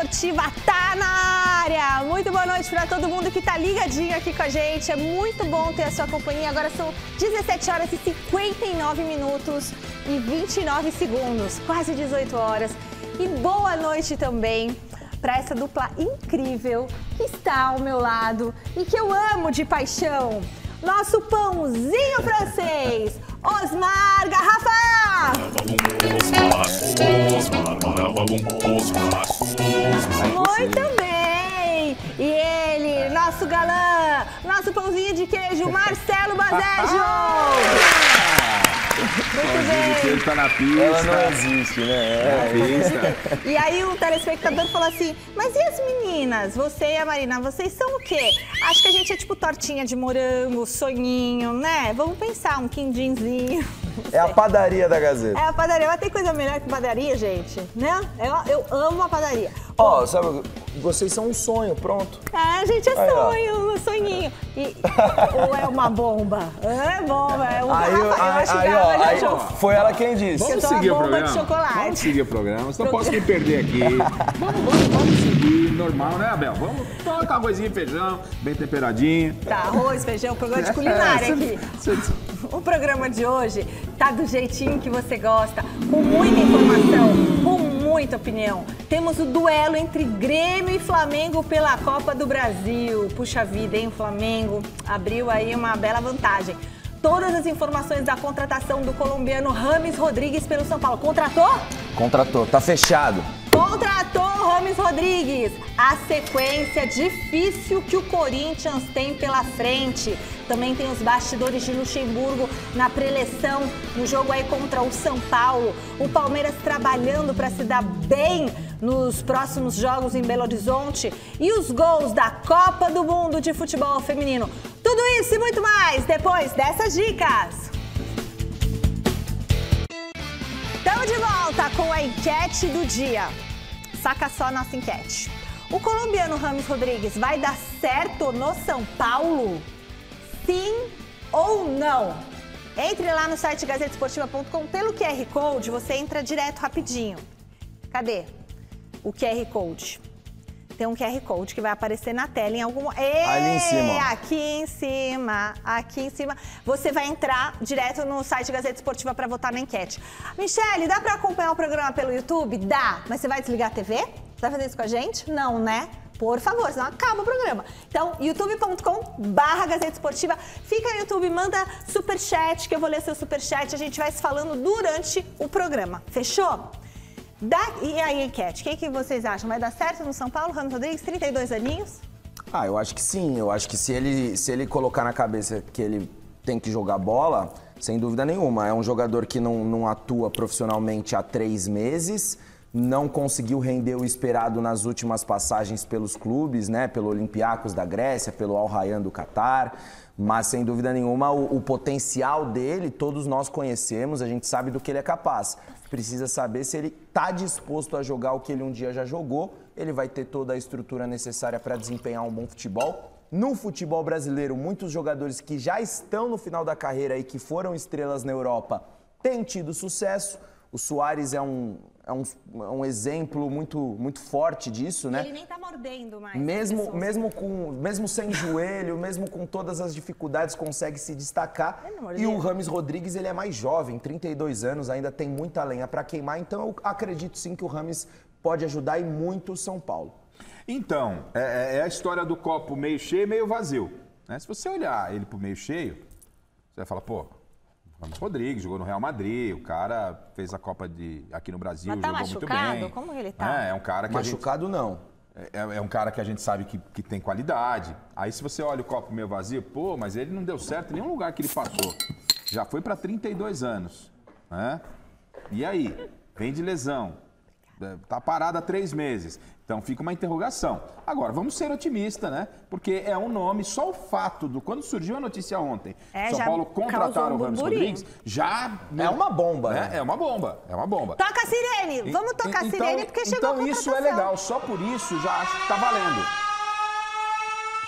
Esportiva tá na área. Muito boa noite para todo mundo que tá ligadinho aqui com a gente. É muito bom ter a sua companhia. Agora são 17 horas e 59 minutos e 29 segundos, quase 18 horas. E boa noite também para essa dupla incrível que está ao meu lado e que eu amo de paixão. Nosso pãozinho francês, Osmar Garrafa! Muito bem! E ele, nosso galã, nosso pãozinho de queijo, Marcelo Bazejo! Muito bem. Ele tá na pista. Ela não existe, né? É, pista. E aí o telespectador falou assim, mas e as meninas? Você e a Marina, vocês são o quê? Acho que a gente é tipo tortinha de morango, sonhinho, né? Vamos pensar, um quindinzinho. É a padaria da Gazeta. É a padaria, mas tem coisa melhor que padaria, gente, né? Eu, eu amo a padaria. Ó, sabe, vocês são um sonho, pronto. Ah, a gente é Aí, ó. sonho, sonhinho. E, ou é uma bomba? É bomba, é um Aí, garrafa, eu aí, acho que aí, ela ó, aí, achou- foi ela quem disse. Eu Vamos seguir o bomba de programa. chocolate. Vamos seguir o programa. Senão Pro- posso me perder aqui. vamos, vamos, vamos seguir normal, né, Abel? Vamos colocar arrozinho e feijão, bem temperadinho. Tá, arroz, feijão, programa de culinária É, aqui. você- você- O programa de hoje tá do jeitinho que você gosta, com muita informação, com muita opinião. Temos o duelo entre Grêmio e Flamengo pela Copa do Brasil. Puxa vida, hein? O Flamengo abriu aí uma bela vantagem. Todas as informações da contratação do colombiano Rames Rodrigues pelo São Paulo. Contratou? Contratou, tá fechado. Contratou Rames Rodrigues. A sequência difícil que o Corinthians tem pela frente. Também tem os bastidores de Luxemburgo na preleção, no jogo aí contra o São Paulo. O Palmeiras trabalhando para se dar bem nos próximos jogos em Belo Horizonte. E os gols da Copa do Mundo de Futebol Feminino. Tudo isso e muito mais depois dessas dicas. Estamos de volta com a enquete do dia. Saca só a nossa enquete. O colombiano Ramos Rodrigues vai dar certo no São Paulo? Sim ou não? Entre lá no site gazetesportiva.com. Pelo QR Code, você entra direto rapidinho. Cadê? O QR Code. Tem um QR Code que vai aparecer na tela em algum. Ali em cima. Aqui em cima, aqui em cima. Você vai entrar direto no site Gazeta Esportiva para votar na enquete. Michele, dá para acompanhar o programa pelo YouTube? Dá. Mas você vai desligar a TV? Você vai fazer isso com a gente? Não, né? Por favor, senão acaba o programa. Então, youtube.com barra Gazeta Esportiva. Fica no YouTube, manda superchat, que eu vou ler seu superchat. A gente vai se falando durante o programa. Fechou? Dá- E aí, enquete, o que, que vocês acham? Vai dar certo no São Paulo, Ramos Rodrigues, 32 aninhos? Ah, eu acho que sim. Eu acho que se ele, se ele colocar na cabeça que ele tem que jogar bola, sem dúvida nenhuma. É um jogador que não, não atua profissionalmente há três meses, não conseguiu render o esperado nas últimas passagens pelos clubes, né? Pelo Olympiacos da Grécia, pelo Al Rayyan do Catar. Mas, sem dúvida nenhuma, o, o potencial dele todos nós conhecemos, a gente sabe do que ele é capaz. Precisa saber se ele está disposto a jogar o que ele um dia já jogou. Ele vai ter toda a estrutura necessária para desempenhar um bom futebol. No futebol brasileiro, muitos jogadores que já estão no final da carreira e que foram estrelas na Europa têm tido sucesso. O Soares é um, é um, é um exemplo muito, muito forte disso, né? Ele nem tá mordendo mais. Mesmo, mesmo, com, mesmo sem joelho, mesmo com todas as dificuldades, consegue se destacar. E o. Rames Rodrigues, ele é mais jovem, 32 anos, ainda tem muita lenha para queimar. Então, eu acredito sim que o Rames pode ajudar e muito o São Paulo. Então, é, é a história do copo meio cheio e meio vazio. né? Se você olhar ele pro meio cheio, você vai falar, pô, Ramos Rodrigues jogou no Real Madrid, o cara fez a Copa de aqui no Brasil, Mas tá jogou muito machucado? bem. Como ele tá? É, é um cara que a gente Machucado, não. É, é um cara que a gente sabe que, que tem qualidade. Aí se você olha o copo meio vazio, pô, mas ele não deu certo em nenhum lugar que ele passou. Já foi para 32 anos. Né? E aí? Vem de lesão. É, Tá parado há três meses. Então fica uma interrogação. Agora, vamos ser otimistas, né? Porque é um nome, só o fato do. Quando surgiu a notícia ontem, É, São Paulo contratar um o Ramos. Rodrigues, já. É uma bomba, né? né? É uma bomba. É uma bomba. Toca a sirene! Vamos tocar a Então- sirene porque chegou Então a isso é legal, só por isso já acho que tá valendo.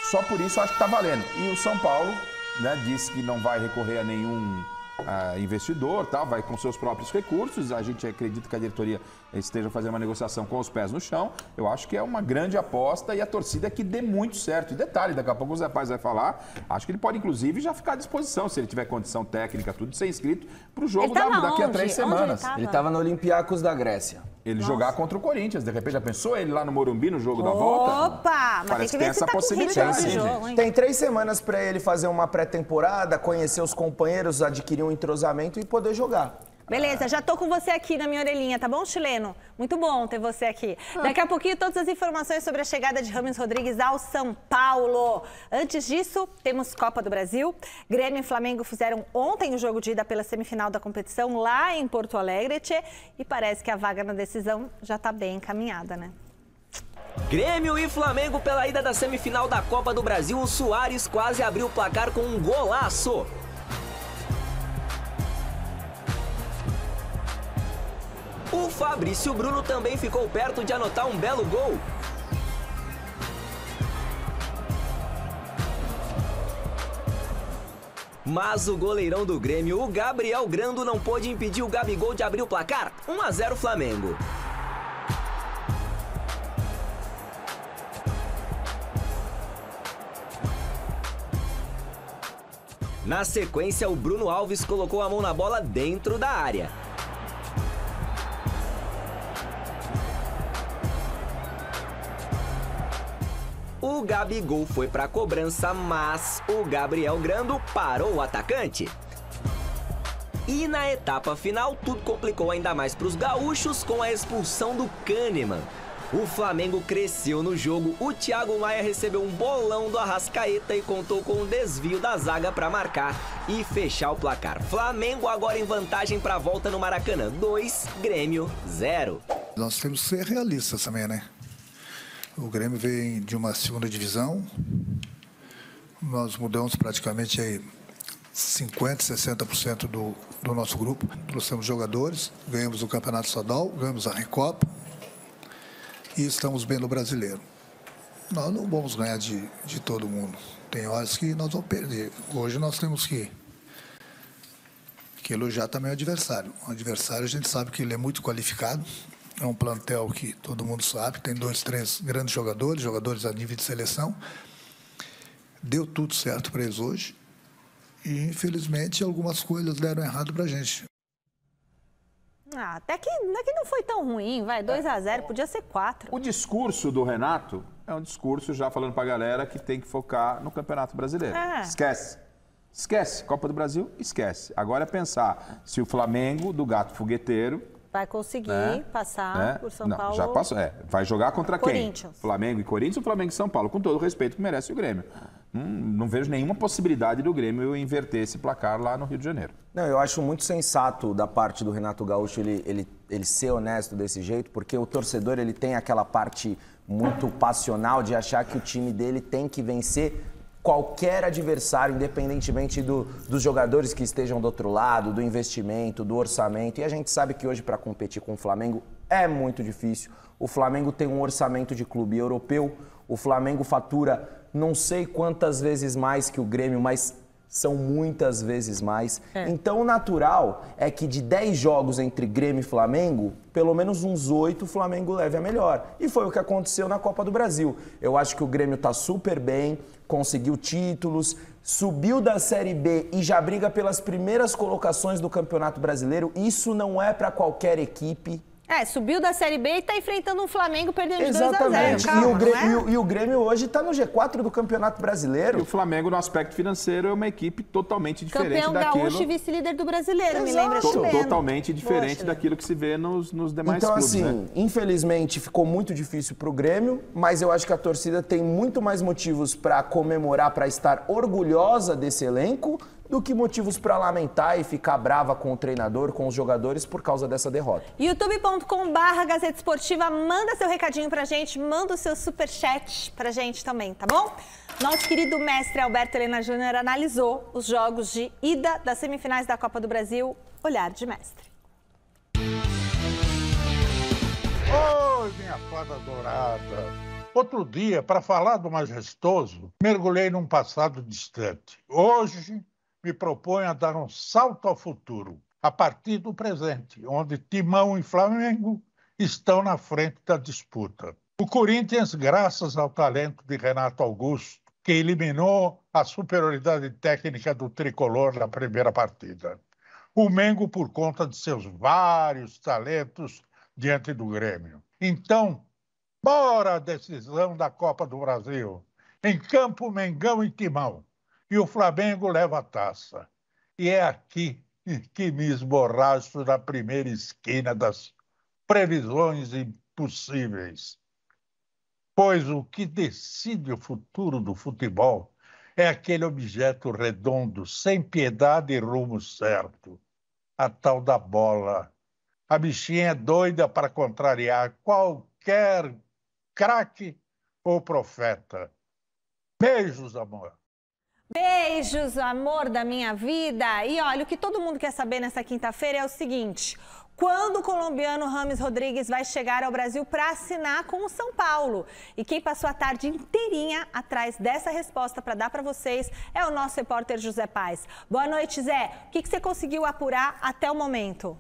Só por isso acho que tá valendo. E o São Paulo, né, disse que não vai recorrer a nenhum ah, investidor, tal, vai com seus próprios recursos. A gente acredita que a diretoria esteja fazendo uma negociação com os pés no chão. Eu acho que é uma grande aposta e a torcida é que dê muito certo. E detalhe, daqui a pouco o Zé Paz vai falar. Acho que ele pode, inclusive, já ficar à disposição, se ele tiver condição técnica, tudo, de ser inscrito para o jogo da, daqui a três semanas. Ele estava no Olympiacos da Grécia. Ele Nossa. jogar contra o Corinthians. De repente, já pensou ele lá no Morumbi no jogo Opa, da volta? Opa! Mas tem que ver essa tá possibilidade. Jogo, tem três semanas para ele fazer uma pré-temporada, conhecer os companheiros, adquirir um entrosamento e poder jogar. Beleza, já tô com você aqui na minha orelhinha, tá bom, chileno? Muito bom ter você aqui. Daqui a pouquinho, todas as informações sobre a chegada de Rames Rodrigues ao São Paulo. Antes disso, temos Copa do Brasil. Grêmio e Flamengo fizeram ontem o jogo de ida pela semifinal da competição lá em Porto Alegre, tchê, e parece que a vaga na decisão já tá bem encaminhada, né? Grêmio e Flamengo pela ida da semifinal da Copa do Brasil. O Soares quase abriu o placar com um golaço. O Fabrício Bruno também ficou perto de anotar um belo gol. Mas o goleirão do Grêmio, o Gabriel Grando, não pôde impedir o Gabigol de abrir o placar. 1 a 0 Flamengo. Na sequência, o Bruno Alves colocou a mão na bola dentro da área. O Gabigol foi para a cobrança, mas o Gabriel Grando parou o atacante. E na etapa final, tudo complicou ainda mais para os gaúchos com a expulsão do Kahneman. O Flamengo cresceu no jogo, o Thiago Maia recebeu um bolão do Arrascaeta e contou com um desvio da zaga para marcar e fechar o placar. Flamengo agora em vantagem para a volta no Maracanã, 2, Grêmio 0. Nós temos que ser realistas também, né? O Grêmio vem de uma segunda divisão. Nós mudamos praticamente aí 50%, 60% do, do nosso grupo. Trouxemos jogadores, ganhamos o Campeonato Estadual, ganhamos a Recopa e estamos bem no brasileiro. Nós não vamos ganhar de, de todo mundo. Tem horas que nós vamos perder. Hoje nós temos que, que elogiar também o adversário. O adversário a gente sabe que ele é muito qualificado, é um plantel que todo mundo sabe, tem dois, três grandes jogadores, jogadores a nível de seleção. Deu tudo certo para eles hoje. E, infelizmente, algumas coisas deram errado para a gente. Ah, até que, até que não foi tão ruim, vai. 2 a 0 podia ser 4. O discurso do Renato é um discurso já falando para a galera que tem que focar no Campeonato Brasileiro. É. Esquece. Esquece. Copa do Brasil, esquece. Agora é pensar se o Flamengo, do gato fogueteiro, Vai conseguir né? passar né? por São Não, Paulo. Já passou. É, vai jogar contra quem? Flamengo e Corinthians ou Flamengo e São Paulo? Com todo o respeito que merece o Grêmio. Não, não, vejo nenhuma possibilidade do Grêmio inverter esse placar lá no Rio de Janeiro. Não, eu acho muito sensato da parte do Renato Gaúcho ele, ele, ele ser honesto desse jeito, porque o torcedor ele tem aquela parte muito passional de achar que o time dele tem que vencer qualquer adversário, independentemente do, dos jogadores que estejam do outro lado, do investimento, do orçamento. E a gente sabe que hoje, para competir com o Flamengo, é muito difícil. O Flamengo tem um orçamento de clube europeu, o Flamengo fatura não sei quantas vezes mais que o Grêmio, mas são muitas vezes mais. É. Então, o natural é que de 10 jogos entre Grêmio e Flamengo, pelo menos uns 8 o Flamengo leve a melhor. E foi o que aconteceu na Copa do Brasil. Eu acho que o Grêmio está super bem, conseguiu títulos, subiu da Série B e já briga pelas primeiras colocações do Campeonato Brasileiro. Isso não é para qualquer equipe. É, subiu da Série B e está enfrentando um Flamengo perdendo de 2 a 0 Calma, e, o Grêmio, é? e, o, e, o Grêmio, hoje está no G4 do Campeonato Brasileiro. E o Flamengo, no aspecto financeiro, é uma equipe totalmente diferente Campeão daquilo... gaúcho e vice-líder do Brasileiro, Exato. me lembra to Totalmente diferente Poxa. daquilo que se vê nos, nos demais então, clubes, assim, né? infelizmente, ficou muito difícil para o Grêmio, mas eu acho que a torcida tem muito mais motivos para comemorar, para estar orgulhosa desse elenco, do que motivos para lamentar e ficar brava com o treinador, com os jogadores por causa dessa derrota. youtube.com/barra Gazeta Esportiva, manda seu recadinho pra gente, manda o seu superchat pra gente também, tá bom? Nosso querido mestre Alberto Helena Júnior analisou os jogos de ida das semifinais da Copa do Brasil, olhar de mestre. Oi, minha fada dourada. Outro dia, para falar do majestoso, mergulhei num passado distante. Hoje, me proponho a dar um salto ao futuro, a partir do presente, onde Timão e Flamengo estão na frente da disputa. O Corinthians, graças ao talento de Renato Augusto, que eliminou a superioridade técnica do tricolor na primeira partida. O Mengo, por conta de seus vários talentos diante do Grêmio. Então, bora a decisão da Copa do Brasil. Em campo, Mengão e Timão. E o Flamengo leva a taça. E é aqui que me esborracho na primeira esquina das previsões impossíveis. Pois o que decide o futuro do futebol é aquele objeto redondo, sem piedade e rumo certo, a tal da bola. A bichinha é doida para contrariar qualquer craque ou profeta. Beijos, amor. Beijos, amor da minha vida. E olha, o que todo mundo quer saber nessa quinta-feira é o seguinte: quando o colombiano Rames Rodrigues vai chegar ao Brasil para assinar com o São Paulo? E quem passou a tarde inteirinha atrás dessa resposta para dar para vocês é o nosso repórter José Paz. Boa noite, Zé. O que, que você conseguiu apurar até o momento?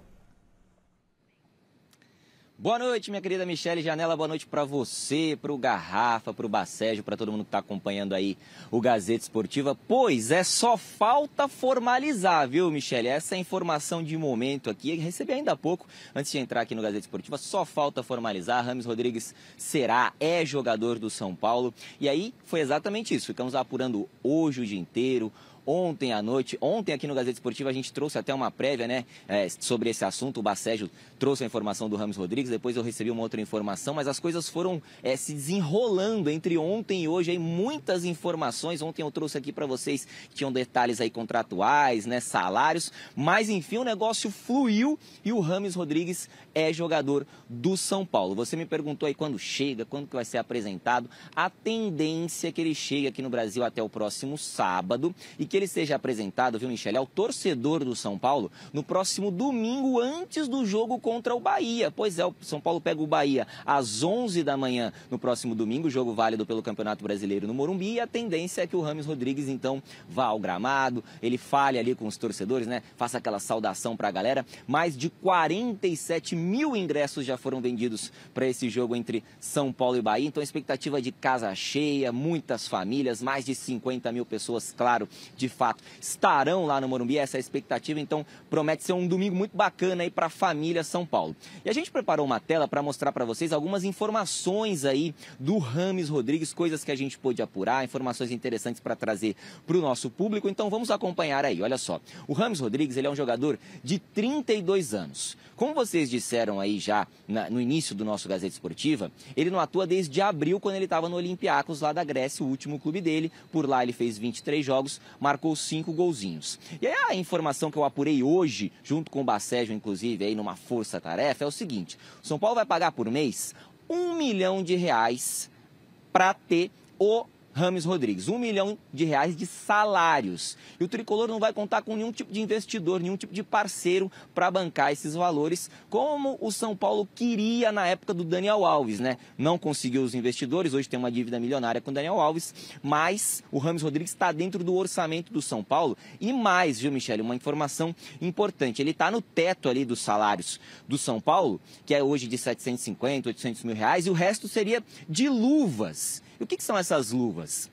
Boa noite, minha querida Michele Janela. Boa noite para você, para o Garrafa, para o Bacégio, para todo mundo que está acompanhando aí o Gazeta Esportiva. Pois é, só falta formalizar, viu, Michele? Essa informação de momento aqui. Recebi ainda há pouco, antes de entrar aqui no Gazeta Esportiva, só falta formalizar. Rames Rodrigues será, é jogador do São Paulo. E aí foi exatamente isso. Ficamos apurando hoje o dia inteiro ontem à noite. Ontem aqui no Gazeta Esportiva a gente trouxe até uma prévia, né, é, sobre esse assunto. O Bacégio trouxe a informação do Ramos Rodrigues, depois eu recebi uma outra informação, mas as coisas foram é, se desenrolando entre ontem e hoje. Aí muitas informações. Ontem eu trouxe aqui para vocês que tinham detalhes aí contratuais, né, salários, mas enfim o negócio fluiu e o Rames Rodrigues é jogador do São Paulo. Você me perguntou aí quando chega, quando que vai ser apresentado. A tendência é que ele chegue aqui no Brasil até o próximo sábado e que ele seja apresentado, viu, Michele, ao torcedor do São Paulo no próximo domingo, antes do jogo contra o Bahia. Pois é, o São Paulo pega o Bahia às 11 da manhã no próximo domingo, jogo válido pelo Campeonato Brasileiro no Morumbi. E a tendência é que o Rames Rodrigues, então, vá ao gramado, ele fale ali com os torcedores, né? Faça aquela saudação para a galera. Mais de 47 mil ingressos já foram vendidos para esse jogo entre São Paulo e Bahia. Então, expectativa de casa cheia, muitas famílias, mais de 50 mil pessoas, claro, de fato estarão lá no Morumbi. Essa é a expectativa, então promete ser um domingo muito bacana aí para a família São Paulo. E a gente preparou uma tela para mostrar para vocês algumas informações aí do Rames Rodrigues, coisas que a gente pôde apurar, informações interessantes para trazer para o nosso público. Então vamos acompanhar aí. Olha só, o Rames Rodrigues ele é um jogador de 32 anos. Como vocês disseram aí já na, no início do nosso Gazeta Esportiva, ele não atua desde abril, quando ele estava no Olympiacos lá da Grécia, o último clube dele. Por lá ele fez 23 jogos, marcou cinco golzinhos. E aí a informação que eu apurei hoje, junto com o Bacégio, inclusive, aí numa força-tarefa, é o seguinte: São Paulo vai pagar por mês um milhão de reais para ter o Rames Rodrigues. Um milhão de reais de salários. E o tricolor não vai contar com nenhum tipo de investidor, nenhum tipo de parceiro para bancar esses valores, como o São Paulo queria na época do Daniel Alves, né? Não conseguiu os investidores, hoje tem uma dívida milionária com o Daniel Alves, mas o Rames Rodrigues está dentro do orçamento do São Paulo. E mais, viu, Michele? Uma informação importante: ele está no teto ali dos salários do São Paulo, que é hoje de 750, 800 mil reais, e o resto seria de luvas. E o que, que são essas luvas?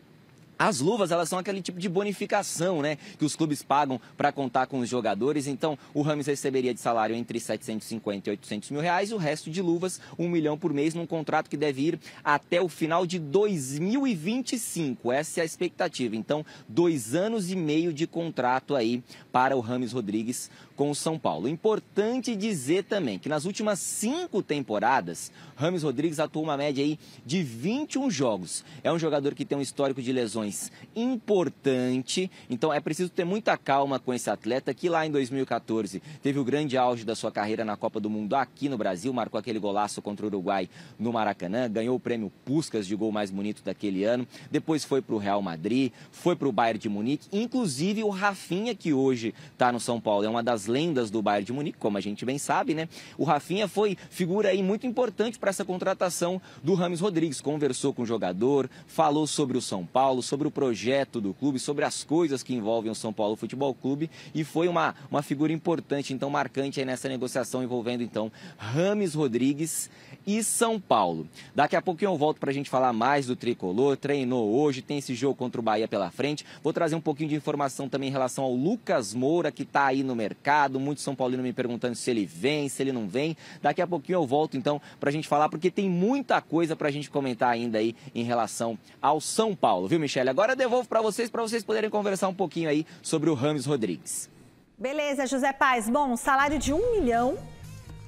As luvas, elas são aquele tipo de bonificação, né? Que os clubes pagam para contar com os jogadores. Então, o Rames receberia de salário entre 750 e 800 mil reais. E o resto de luvas, um milhão por mês, num contrato que deve ir até o final de 2025. Essa é a expectativa. Então, dois anos e meio de contrato aí para o Rames Rodrigues com o São Paulo. Importante dizer também que nas últimas cinco temporadas, Rames Rodrigues atuou uma média aí de 21 jogos. É um jogador que tem um histórico de lesões importante. Então é preciso ter muita calma com esse atleta que lá em 2014 teve o grande auge da sua carreira na Copa do Mundo aqui no Brasil, marcou aquele golaço contra o Uruguai no Maracanã, ganhou o prêmio Puskas de gol mais bonito daquele ano. Depois foi para o Real Madrid, foi para o Bayern de Munique, inclusive o Rafinha que hoje está no São Paulo, é uma das lendas do Bayern de Munique, como a gente bem sabe, né? O Rafinha foi figura aí muito importante para essa contratação do Rames Rodrigues. Conversou com o jogador, falou sobre o São Paulo, sobre o projeto do clube, sobre as coisas que envolvem o São Paulo Futebol Clube e foi uma, uma figura importante, então marcante aí nessa negociação envolvendo então Rames Rodrigues e São Paulo. Daqui a pouquinho eu volto para a gente falar mais do tricolor. Treinou hoje, tem esse jogo contra o Bahia pela frente. Vou trazer um pouquinho de informação também em relação ao Lucas Moura, que está aí no mercado. Muitos São Paulinos me perguntando se ele vem, se ele não vem. Daqui a pouquinho eu volto então para a gente falar, porque tem muita coisa para a gente comentar ainda aí em relação ao São Paulo, viu, Michele? Agora devolvo para vocês, para vocês poderem conversar um pouquinho aí sobre o Rames Rodrigues. Beleza, José Paz. Bom, salário de um milhão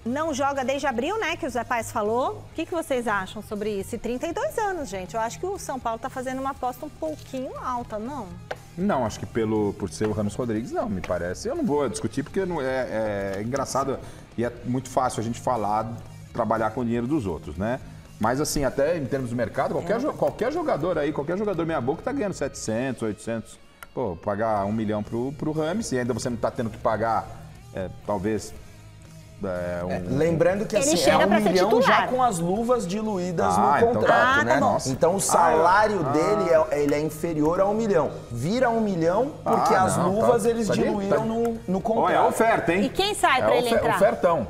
não joga desde abril, né, que o Zé Paz falou. O que, que vocês acham sobre isso? E 32 anos, gente. Eu acho que o São Paulo está fazendo uma aposta um pouquinho alta, não? Não, acho que pelo, por ser o Ramos Rodrigues, não, me parece. Eu não vou discutir porque não é, é engraçado e é muito fácil a gente falar, trabalhar com o dinheiro dos outros, né? Mas assim, até em termos de mercado, qualquer, é. qualquer jogador aí, qualquer jogador meia boca tá ganhando 700, 800. Pô, pagar um milhão pro, pro Rames e ainda você não tá tendo que pagar, é, talvez, é um... é, lembrando que assim, é um milhão já com as luvas diluídas ah, no contrato, então, né? Ah, tá então o salário ah, dele é, ele é inferior a um milhão. Vira um milhão porque ah, as não, tá. luvas tá, eles tá diluíram tá... no, no contrato. é oferta, hein? E quem sai é pra ele entrar? Ofertão.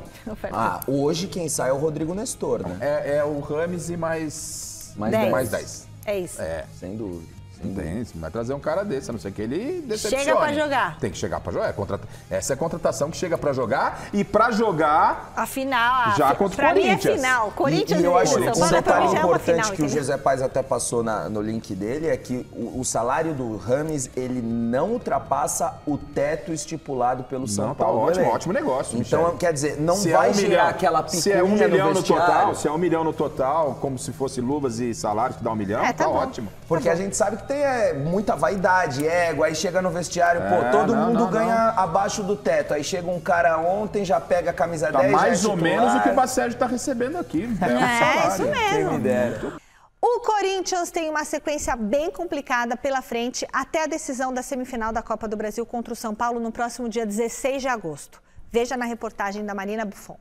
Ah, hoje quem sai é o Rodrigo Nestor, né? É, é o Rames e mais... Mais 10. Mais 10. É isso. É. Sem dúvida. Não tem, você vai trazer um cara desse, a não ser que ele decepcione. Chega pra jogar. Tem que chegar pra jogar. É contrata... Essa é a contratação que chega pra jogar e pra jogar. A final. Já contra pra o Corinthians. Mim é final. Corinthians e, e eu acho que um detalhe é importante final, que o José Paz até passou na, no link dele é que o, o, salário do Rames ele não ultrapassa o teto estipulado pelo São não, tá Paulo. Tá ótimo, ótimo negócio. Então, Michel. quer dizer, não se vai é um milhão, aquela picuinha Se é um milhão no, no, total, se é um milhão no total, como se fosse luvas e salários que dá um milhão, é, tá, tá ótimo. Porque tá a gente sabe que tem é, muita vaidade, ego, aí chega no vestiário, pô, é, todo não, mundo não, ganha não. abaixo do teto. Aí chega um cara ontem, já pega a camisa tá 10, mais é ou menos o que o Bacérgio tá recebendo aqui. É, é isso mesmo. O Corinthians tem uma sequência bem complicada pela frente até a decisão da semifinal da Copa do Brasil contra o São Paulo no próximo dia 16 de agosto. Veja na reportagem da Marina Buffon.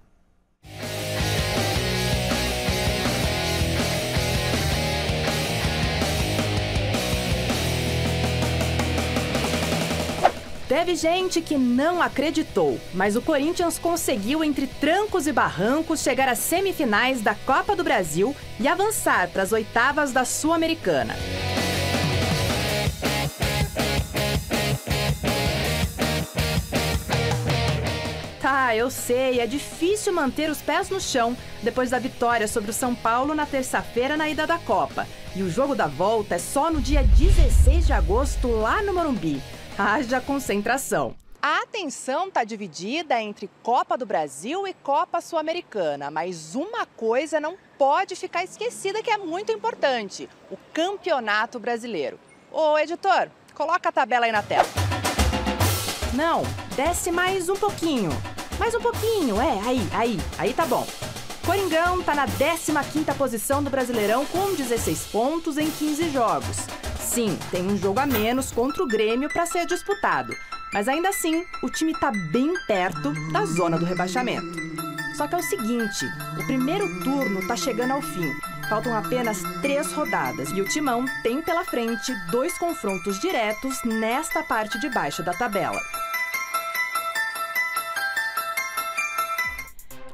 Teve gente que não acreditou, mas o Corinthians conseguiu, entre trancos e barrancos, chegar às semifinais da Copa do Brasil e avançar para as oitavas da Sul-Americana. Tá, eu sei, é difícil manter os pés no chão depois da vitória sobre o São Paulo na terça-feira na ida da Copa. E o jogo da volta é só no dia 16 de agosto, lá no Morumbi. Haja concentração. A atenção está dividida entre Copa do Brasil e Copa Sul-Americana, mas uma coisa não pode ficar esquecida que é muito importante: o Campeonato Brasileiro. Ô, editor, coloca a tabela aí na tela. Não, desce mais um pouquinho. Mais um pouquinho, é, aí, aí, aí tá bom. Coringão está na 15ª posição do Brasileirão com 16 pontos em 15 jogos. Sim, tem um jogo a menos contra o Grêmio para ser disputado, mas ainda assim o time está bem perto da zona do rebaixamento. Só que é o seguinte: o primeiro turno está chegando ao fim. Faltam apenas três rodadas e o Timão tem pela frente dois confrontos diretos nesta parte de baixo da tabela.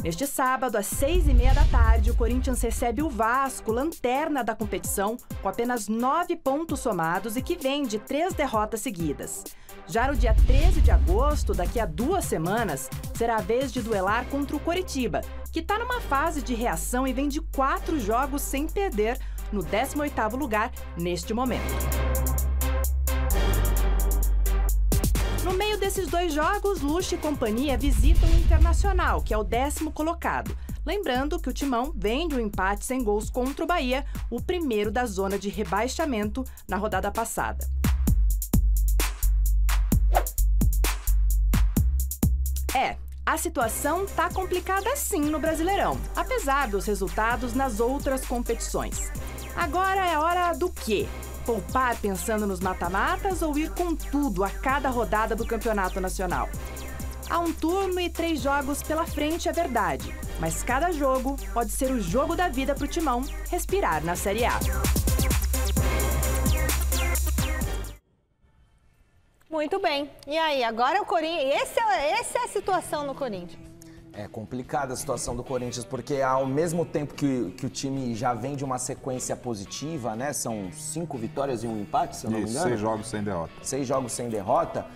Neste sábado, às seis e meia da tarde, o Corinthians recebe o Vasco, lanterna da competição, com apenas nove pontos somados e que vem de três derrotas seguidas. Já no dia 13 de agosto, daqui a duas semanas, será a vez de duelar contra o Coritiba, que está numa fase de reação e vem de quatro jogos sem perder, no 18º lugar neste momento. Desses dois jogos, Luxo e companhia visitam o Internacional, que é o décimo colocado. Lembrando que o Timão vem de um empate sem gols contra o Bahia, o primeiro da zona de rebaixamento na rodada passada. É, a situação tá complicada sim no Brasileirão, apesar dos resultados nas outras competições. Agora é hora do quê? Poupar pensando nos mata-matas ou ir com tudo a cada rodada do campeonato nacional? Há um turno e três jogos pela frente, é verdade. Mas cada jogo pode ser o jogo da vida para o Timão respirar na Série A. Muito bem. E aí, agora o Corinthians. Esse é, essa é a situação no Corinthians. É complicada a situação do Corinthians, porque ao mesmo tempo que, que o time já vem de uma sequência positiva, né? São cinco vitórias e um empate, se eu não me Isso, engano. seis jogos sem derrota. Seis jogos sem derrota.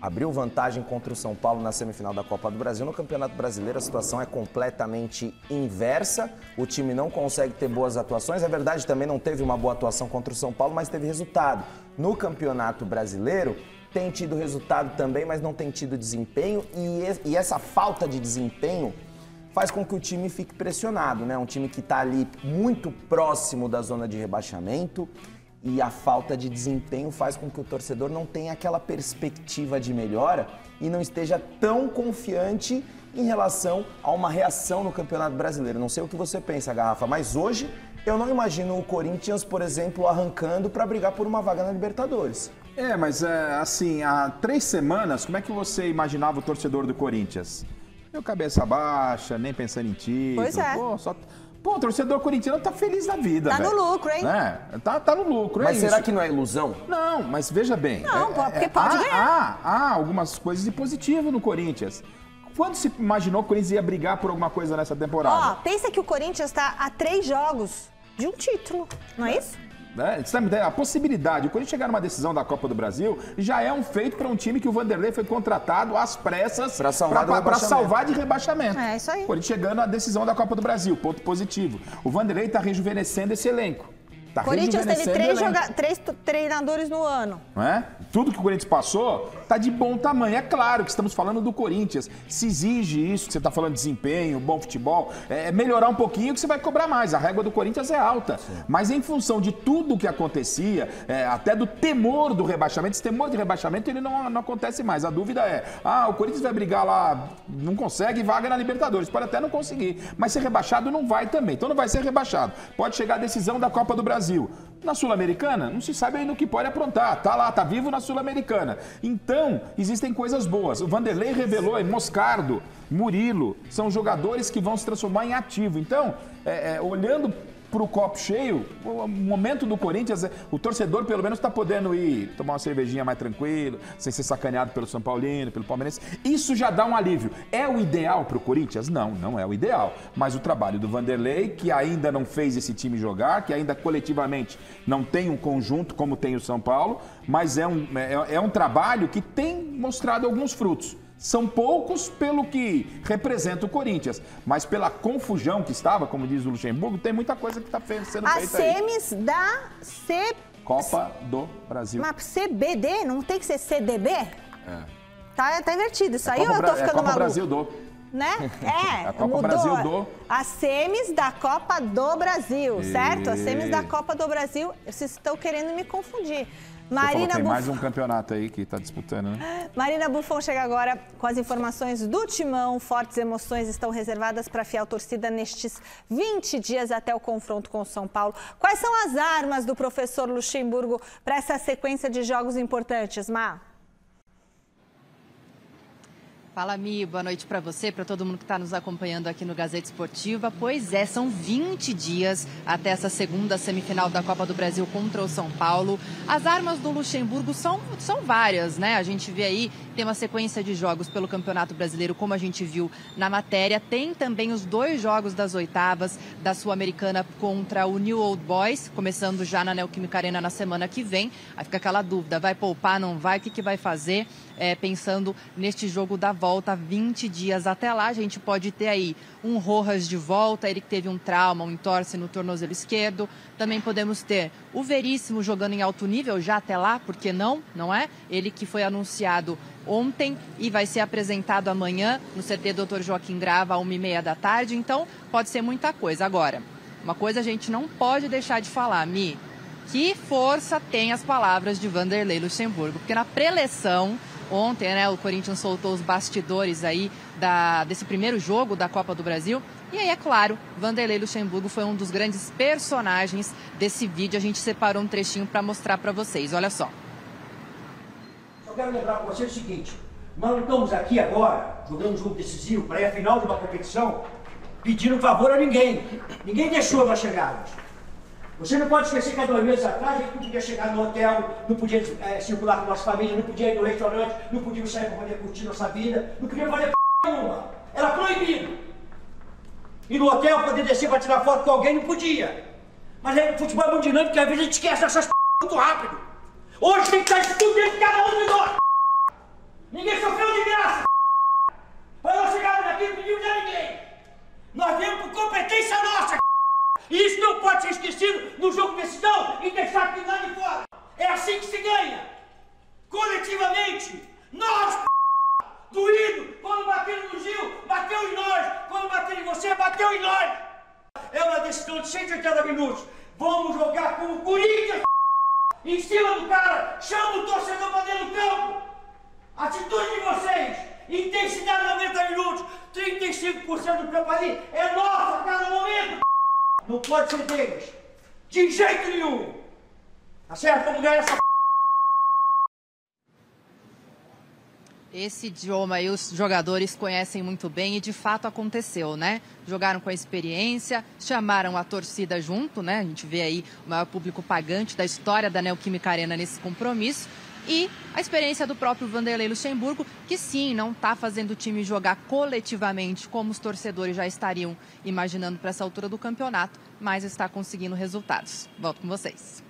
Abriu vantagem contra o São Paulo na semifinal da Copa do Brasil. No Campeonato Brasileiro, a situação é completamente inversa. O time não consegue ter boas atuações. É verdade, também não teve uma boa atuação contra o São Paulo, mas teve resultado. No Campeonato Brasileiro, tem tido resultado também, mas não tem tido desempenho. E, e essa falta de desempenho faz com que o time fique pressionado, né? Um time que está ali muito próximo da zona de rebaixamento e a falta de desempenho faz com que o torcedor não tenha aquela perspectiva de melhora e não esteja tão confiante em relação a uma reação no Campeonato Brasileiro. Não sei o que você pensa, Garrafa, mas hoje eu não imagino o Corinthians, por exemplo, arrancando para brigar por uma vaga na Libertadores. É, mas é, assim, há três semanas, como é que você imaginava o torcedor do Corinthians? Eu cabeça baixa, nem pensando em título. Pois é. Pô, só... Pô, o torcedor corintiano tá feliz da vida, Tá no velho. lucro, hein? É, tá, tá no lucro, Mas é será isso. que não é ilusão? Não, mas veja bem. Não, é- pô, porque é- pode há, ganhar. Há, há algumas coisas de positivo no Corinthians. Quando se imaginou que o Corinthians ia brigar por alguma coisa nessa Ó, temporada? pensa que o Corinthians está a três jogos de um título, não é isso? Né? Você tá me? A possibilidade, o Corinthians chegar numa decisão da Copa do Brasil já é um feito para um time que o Vanderlei foi contratado às pressas Pra salvar pra- pra salvar de rebaixamento. É, isso aí. Corinthians chegando à decisão da Copa do Brasil, ponto positivo. O Vanderlei está rejuvenescendo esse elenco. Tá O Corinthians teve três, elenco. joga- três treinadores no ano. não é? Tudo que o Corinthians passou tá de bom tamanho. É claro que estamos falando do Corinthians. Se exige isso, que você está falando de desempenho, bom futebol, é melhorar um pouquinho que você vai cobrar mais. A régua do Corinthians é alta. Mas em função de tudo que acontecia, é, até do temor do rebaixamento, esse temor de rebaixamento ele não, não acontece mais. A dúvida é, ah, o Corinthians vai brigar lá, não consegue vaga na Libertadores. Pode até não conseguir, mas ser rebaixado não vai também. Então não vai ser rebaixado. Pode chegar a decisão da Copa do Brasil. Na Sul-Americana, não se sabe ainda o que pode aprontar. Tá lá, tá vivo na Sul-Americana. Então, existem coisas boas. O Vanderlei revelou aí, Moscardo, Murilo, são jogadores que vão se transformar em ativo. Então, é, é, olhando pro copo cheio, o momento do Corinthians, o torcedor pelo menos está podendo ir tomar uma cervejinha mais tranquilo, sem ser sacaneado pelo São Paulino, pelo Palmeirense. Isso já dá um alívio. É o ideal pro Corinthians? Não, não é o ideal. Mas o trabalho do Vanderlei, que ainda não fez esse time jogar, que ainda coletivamente não tem um conjunto como tem o São Paulo, mas é um, é, é um trabalho que tem mostrado alguns frutos. São poucos pelo que representa o Corinthians, mas pela confusão que estava, como diz o Luxemburgo, tem muita coisa que está sendo As feita aí. semis da C... Copa do Brasil. Mas CBD, não tem que ser CDB? Tá, tá invertido. Isso aí Copa ou eu tô ficando é Copa maluco? Brasil do. Né? É, A Copa mudou. Brasil do- As semis da Copa do Brasil, certo? As semis da E- Copa do Brasil, vocês estão querendo me confundir. Marina, tem mais um campeonato aí que está disputando, né? Marina Buffon chega agora com as informações do Timão. Fortes emoções estão reservadas para a fiel torcida nestes 20 dias até o confronto com o São Paulo. Quais são as armas do professor Luxemburgo para essa sequência de jogos importantes, Má? Fala, Mi, boa noite para você, para todo mundo que está nos acompanhando aqui no Gazeta Esportiva. Pois é, são 20 dias até essa segunda semifinal da Copa do Brasil contra o São Paulo. As armas do Luxemburgo são, são várias, né? A gente vê aí, tem uma sequência de jogos pelo Campeonato Brasileiro, como a gente viu na matéria. Tem também os dois jogos das oitavas da Sul-Americana contra o New Old Boys, começando já na Neoquímica Arena na semana que vem. Aí fica aquela dúvida, vai poupar, não vai? O que, que vai fazer? É, pensando neste jogo da volta, 20 dias até lá, a gente pode ter aí um Rojas de volta, ele que teve um trauma, um entorse no tornozelo esquerdo. Também podemos ter o Veríssimo jogando em alto nível já até lá, por que não? Não é? Ele que foi anunciado ontem e vai ser apresentado amanhã no CT Dr. Joaquim Grava, às 1h30 da tarde. Então, pode ser muita coisa. Agora, uma coisa a gente não pode deixar de falar, Mi. Que força tem as palavras de Vanderlei Luxemburgo? Porque na preleção, ontem, né, o Corinthians soltou os bastidores aí da, desse primeiro jogo da Copa do Brasil. E aí, é claro, Vanderlei Luxemburgo foi um dos grandes personagens desse vídeo. A gente separou um trechinho para mostrar para vocês. Olha só. Só quero lembrar para você o seguinte: Nós não estamos aqui agora, jogando um jogo decisivo para ir à final de uma competição, pedindo favor a ninguém. Ninguém deixou nós chegarmos. Você não pode esquecer que há dois meses atrás a gente não podia chegar no hotel, não podia é, circular com nossa família, não podia ir no restaurante, não podia sair para poder curtir nossa vida, não podia fazer p nenhuma. Era proibido. E no hotel poder descer para tirar foto com alguém não podia. Mas aí o futebol é muito dinâmico, às vezes a gente esquece essas p muito rápido. Hoje tem que estar isso de cada um de nós. Ninguém sofreu de graça. Para nós chegarmos aqui não pedimos a ninguém. Nós viemos por competência nossa. E isso não pode ser esquecido no jogo de decisão e deixar aquilo lá de fora. É assim que se ganha. Coletivamente, nós, doído, quando bateram no Gil, bateu em nós. Quando bateram em você, bateu em nós. É uma decisão de 180 minutos. Vamos jogar como Corinthians, em cima do cara. Chama o torcedor para dentro do campo. Atitude de vocês. Intensidade 90 minutos. 35% do campo ali é nosso a cada momento. Não pode ser deles. De jeito nenhum. Tá certo? Vamos ganhar essa Esse idioma aí os jogadores conhecem muito bem e de fato aconteceu, né? Jogaram com a experiência, chamaram a torcida junto, né? A gente vê aí o maior público pagante da história da Neoquímica Arena nesse compromisso. E a experiência do próprio Vanderlei Luxemburgo, que sim, não está fazendo o time jogar coletivamente como os torcedores já estariam imaginando para essa altura do campeonato, mas está conseguindo resultados. Volto com vocês.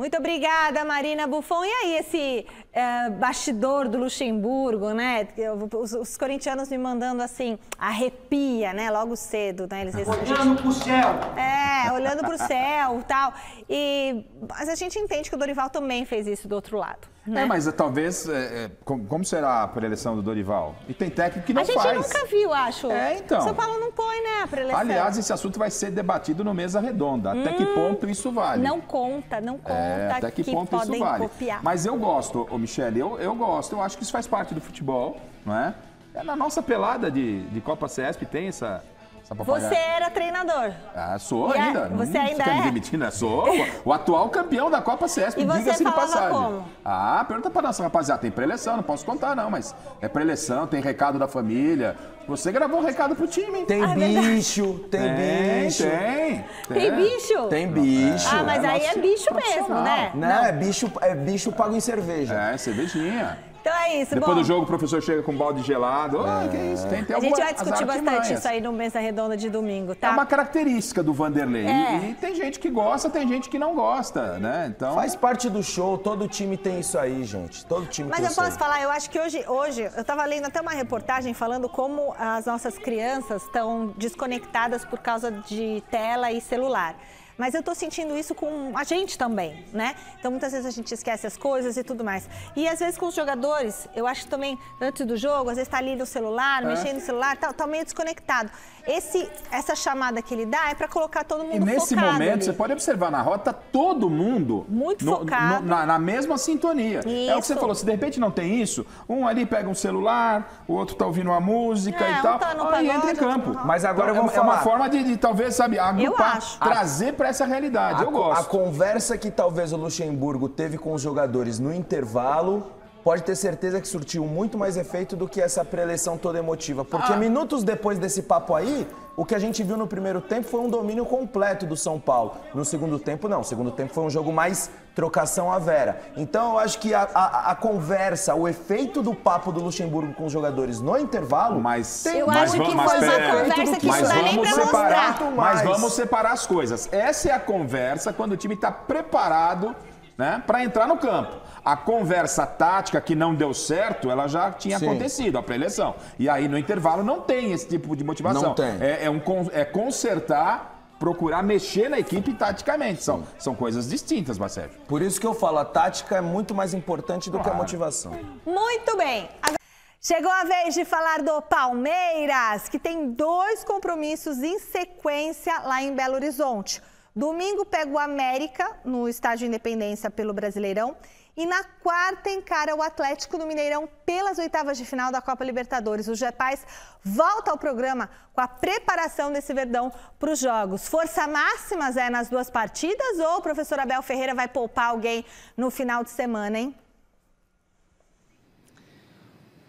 Muito obrigada, Marina Buffon. E aí, esse é, bastidor do Luxemburgo, né? Os, os, corintianos me mandando assim, arrepia, né? Logo cedo, né? Eles olhando pro céu. É, olhando pro céu tal. E Mas a gente entende que o Dorival também fez isso do outro lado. Né? É, mas é, talvez. É, é como será a pré-eleição do Dorival? E tem técnico que não faz. A gente faz. nunca viu, acho. É, então. São Paulo não põe, né, a pré-eleição. Aliás, esse assunto vai ser debatido no Mesa Redonda. Até hum, que ponto isso vale? Não conta, não conta. É, até que, que ponto isso vale. Copiar. Mas eu gosto, ô Michele, eu, eu gosto. Eu acho que isso faz parte do futebol, não é? É na nossa pelada de, de Copa CESP tem essa você era treinador. Ah, sou e ainda. Você hum, ainda você é? me demitindo? É, sou o atual campeão da Copa CESP, diga-se de passagem. Como? Ah, pergunta pra nossa rapaziada. Tem preleção, não posso contar não, mas é preleção, tem recado da família. Você gravou um recado pro time, hein? Tem ah, bicho, tem, tem bicho. Tem, tem. Tem bicho? Tem bicho. Ah, mas é aí é bicho mesmo, né? Não, não, é bicho, é bicho pago em cerveja. É, cervejinha. Então é isso. Depois Bom, do jogo, o professor chega com um balde gelado. Oh, que isso? Tem, tem a gente vai discutir bastante isso aí no Mesa Redonda de domingo, tá? É uma característica do Vanderlei. É. E, e, tem gente que gosta, tem gente que não gosta, né? Então... Faz parte do show, todo time tem isso aí, gente. Todo time Mas tem eu posso falar, eu acho que hoje, hoje, eu tava lendo até uma reportagem falando como as nossas crianças estão desconectadas por causa de tela e celular. Mas eu tô sentindo isso com a gente também, né? Então muitas vezes a gente esquece as coisas e tudo mais. E às vezes com os jogadores, eu acho também, antes do jogo, às vezes tá ali no celular, é. mexendo no celular, tá, tá meio desconectado. Esse, essa chamada que ele dá é para colocar todo mundo E nesse momento, ali. você pode observar na rota, todo mundo muito no, focado. No, na, na, mesma sintonia. Isso. É o que você falou, se de repente não tem isso, um ali pega um celular, o outro tá ouvindo uma música é, e tal, um tá aí entra em campo. Mas agora então, é, é uma forma de, de, talvez, sabe, agrupar, trazer para essa realidade. A, eu gosto. A conversa que talvez o Luxemburgo teve com os jogadores no intervalo pode ter certeza que surtiu muito mais efeito do que essa preleção toda emotiva. Porque ah. minutos depois desse papo aí, o que a gente viu no primeiro tempo foi um domínio completo do São Paulo. No segundo tempo, não. No segundo tempo foi um jogo mais trocação a vera. Então eu acho que a, a, a conversa, o efeito do papo do Luxemburgo com os jogadores no intervalo. Mas eu mas, acho que mas, foi uma conversa que não vamos separar, Mas vamos separar as coisas. Essa é a conversa quando o time está preparado né, para entrar no campo. A conversa tática que não deu certo, ela já tinha Sim. acontecido, a pré-eleição. E aí no intervalo não tem esse tipo de motivação. Não tem. É, é, um, é consertar procurar mexer na equipe taticamente. São, são coisas distintas, Marcelo. Por isso que eu falo, a tática é muito mais importante do claro. que a motivação. Muito bem. Chegou a vez de falar do Palmeiras, que tem dois compromissos em sequência lá em Belo Horizonte. Domingo pega o América no Estádio Independência pelo Brasileirão e na quarta encara o Atlético do Mineirão pelas oitavas de final da Copa Libertadores. O Gepaz volta ao programa com a preparação desse Verdão para os jogos. Força máxima, Zé, nas duas partidas ou o professor Abel Ferreira vai poupar alguém no final de semana, hein?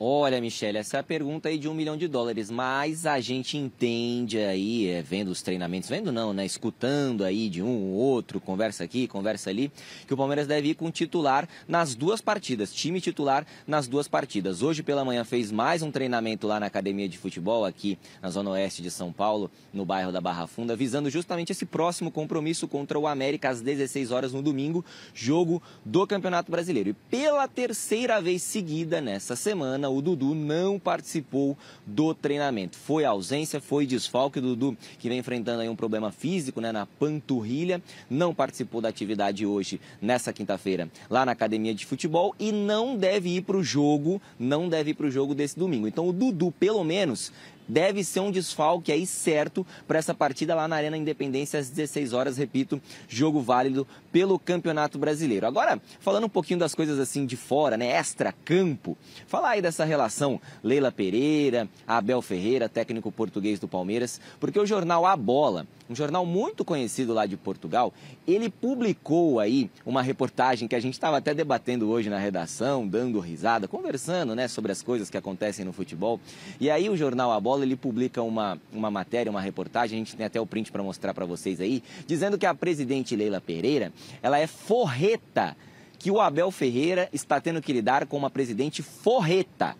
Olha, Michele, essa é a pergunta aí de um milhão de dólares, mas a gente entende aí, é, vendo os treinamentos, vendo não, né? Escutando aí de um ou outro, conversa aqui, conversa ali, que o Palmeiras deve ir com titular nas duas partidas, time titular nas duas partidas. Hoje pela manhã fez mais um treinamento lá na academia de futebol, aqui na Zona Oeste de São Paulo, no bairro da Barra Funda, visando justamente esse próximo compromisso contra o América às 16 horas no domingo, jogo do Campeonato Brasileiro. E pela terceira vez seguida nessa semana, o Dudu não participou do treinamento. Foi ausência, foi desfalque. O Dudu, que vem enfrentando aí um problema físico né, na panturrilha, não participou da atividade hoje, nessa quinta-feira, lá na academia de futebol e não deve ir para o jogo, não deve ir para o jogo desse domingo. Então o Dudu, pelo menos, deve ser um desfalque aí certo para essa partida lá na Arena Independência às 16 horas, repito, jogo válido pelo Campeonato Brasileiro. Agora, falando um pouquinho das coisas assim de fora, né, extra campo, falar aí dessa relação Leila Pereira, Abel Ferreira, técnico português do Palmeiras, porque o jornal A Bola, um jornal muito conhecido lá de Portugal, ele publicou aí uma reportagem que a gente estava até debatendo hoje na redação, dando risada, conversando, né, sobre as coisas que acontecem no futebol. E aí o jornal A Bola ele publica uma, uma matéria, uma reportagem, a gente tem até o print para mostrar para vocês aí, dizendo que a presidente Leila Pereira, ela é forreta, que o Abel Ferreira está tendo que lidar com uma presidente forreta.